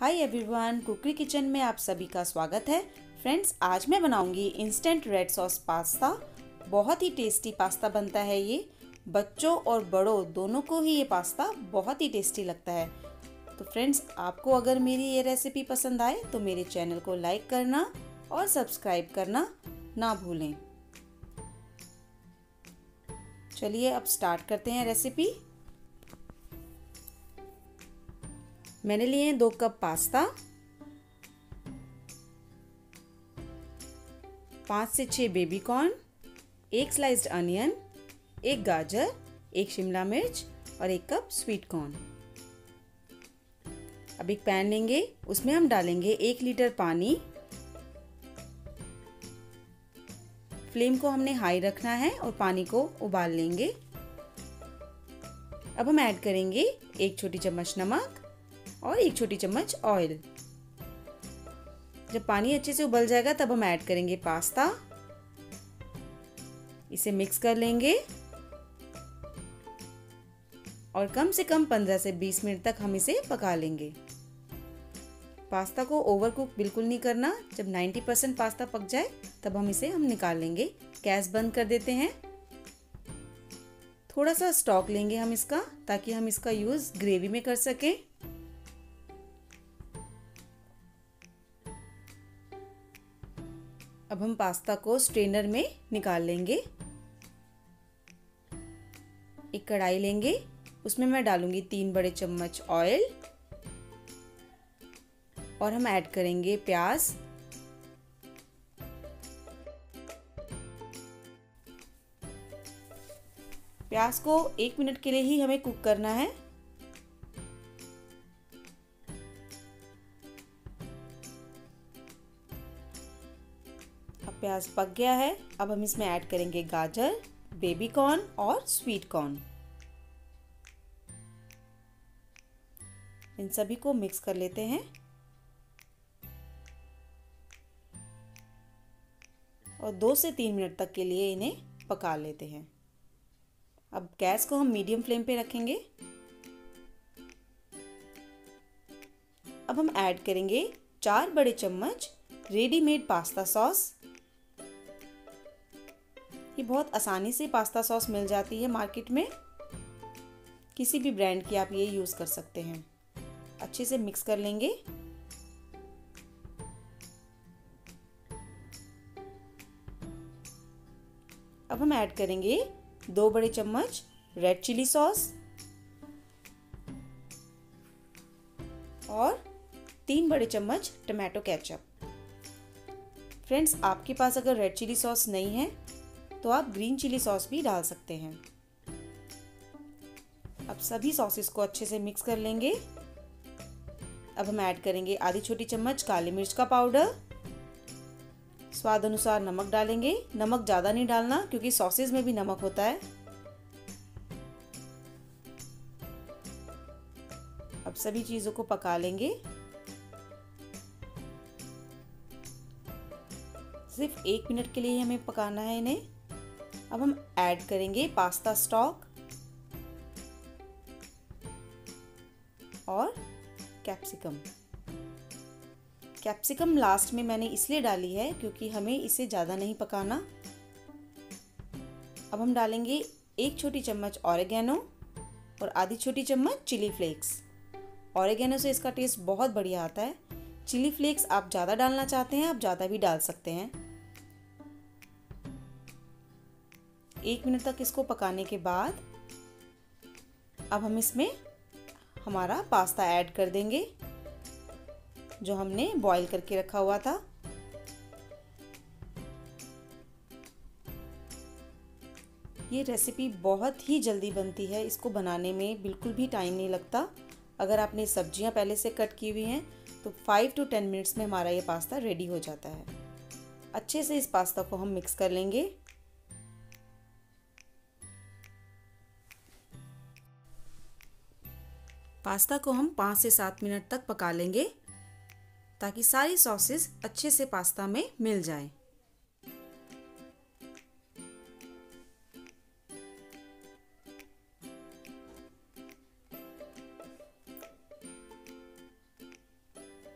Hi everyone कुकरी kitchen में आप सभी का स्वागत है। फ्रेंड्स आज मैं बनाऊँगी इंस्टेंट रेड सॉस पास्ता बहुत ही टेस्टी पास्ता बनता है ये। बच्चों और बड़ों दोनों को ही ये पास्ता बहुत ही टेस्टी लगता है। तो फ्रेंड्स आपको अगर मेरी ये रेसिपी पसंद आए तो मेरे चैनल को लाइक करना और सब्सक्राइब करना ना भूलें। चलिए अब स्टार्ट करते हैं रेसिपी मैंने लिए हैं दो कप पास्ता, पाँच से छः बेबी कॉर्न एक स्लाइस्ड अनियन एक गाजर, एक शिमला मिर्च और एक कप स्वीट कॉर्न अब एक पैन लेंगे, उसमें हम डालेंगे एक लीटर पानी. फ्लेम को हमने हाई रखना है और पानी को उबाल लेंगे. अब हम ऐड करेंगे एक छोटी चम्मच नमक और एक छोटी चम्मच ऑयल जब पानी अच्छे से उबल जाएगा, तब हम ऐड करेंगे पास्ता. इसे मिक्स कर लेंगे. और कम से कम 15 से 20 मिनट तक हम इसे पका लेंगे. पास्ता को ओवर कुक बिल्कुल नहीं करना. जब 90 परसेंट पास्ता पक जाए, तब हम इसे हम निकाल लेंगे. गैस बंद कर देते हैं. थोड़ा सा स्टॉक लेंगे हम इसका, ताकि हम इसका यूज़ ग्रेवी में कर सकें. अब हम पास्ता को स्ट्रेनर में निकाल लेंगे। एक कढ़ाई लेंगे, उसमें मैं डालूँगी तीन बड़े चम्मच ऑयल और हम ऐड करेंगे प्याज। प्याज को एक मिनट के लिए ही हमें कुक करना है। प्याज पक गया है। अब हम इसमें ऐड करेंगे गाजर बेबी कॉर्न और स्वीट कॉर्न इन सभी को मिक्स कर लेते हैं। और दो से तीन मिनट तक के लिए इन्हें पका लेते हैं। अब गैस को हम मीडियम फ्लेम पे रखेंगे। अब हम ऐड करेंगे चार बड़े चम्मच रेडीमेड पास्ता सॉस ये बहुत आसानी से पास्ता सॉस मिल जाती है मार्केट में। किसी भी ब्रांड की आप ये यूज़ कर सकते हैं। अच्छे से मिक्स कर लेंगे। अब हम ऐड करेंगे दो बड़े चम्मच रेड चिली सॉस और तीन बड़े चम्मच टमाटो केचप। फ्रेंड्स, आपके पास अगर रेड चिली सॉस नहीं है तो आप ग्रीन चिली सॉस भी डाल सकते हैं। अब सभी सॉसेस को अच्छे से मिक्स कर लेंगे। अब हम ऐड करेंगे आधी छोटी चम्मच काली मिर्च का पाउडर। स्वाद अनुसार नमक डालेंगे। नमक ज़्यादा नहीं डालना, क्योंकि सॉसेज में भी नमक होता है। अब सभी चीज़ों को पका लेंगे। सिर्फ़ एक मिनट के लिए हमें पकाना है इन्हें। अब हम ऐड करेंगे पास्ता स्टॉक और कैप्सिकम। कैप्सिकम लास्ट में मैंने इसलिए डाली है क्योंकि हमें इसे ज़्यादा नहीं पकाना। अब हम डालेंगे एक छोटी चम्मच ऑरेगेनो और आधी छोटी चम्मच चिली फ्लेक्स ऑरेगेनो से इसका टेस्ट बहुत बढ़िया आता है। चिली फ्लेक्स आप ज़्यादा डालना चाहते हैं, आप ज़्यादा भी डाल सकते हैं। एक मिनट तक इसको पकाने के बाद अब हम इसमें हमारा पास्ता ऐड कर देंगे, जो हमने बॉईल करके रखा हुआ था। ये रेसिपी बहुत ही जल्दी बनती है, इसको बनाने में बिल्कुल भी टाइम नहीं लगता। अगर आपने सब्ज़ियाँ पहले से कट की हुई हैं तो फाइव टू टेन मिनट्स में हमारा ये पास्ता रेडी हो जाता है। अच्छे से इस पास्ता को हम मिक्स कर लेंगे। पास्ता को हम पाँच से सात मिनट तक पका लेंगे, ताकि सारी सॉसेस अच्छे से पास्ता में मिल जाए।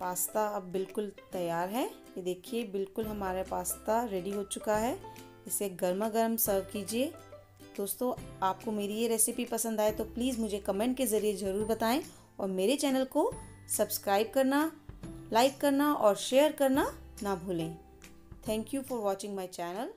पास्ता अब बिल्कुल तैयार है। ये देखिए, बिल्कुल हमारा पास्ता रेडी हो चुका है। इसे गर्मा गर्म सर्व कीजिए। दोस्तों, आपको मेरी ये रेसिपी पसंद आए तो प्लीज़ मुझे कमेंट के ज़रिए ज़रूर बताएँ और मेरे चैनल को सब्सक्राइब करना लाइक करना और शेयर करना ना भूलें। Thank you for watching my channel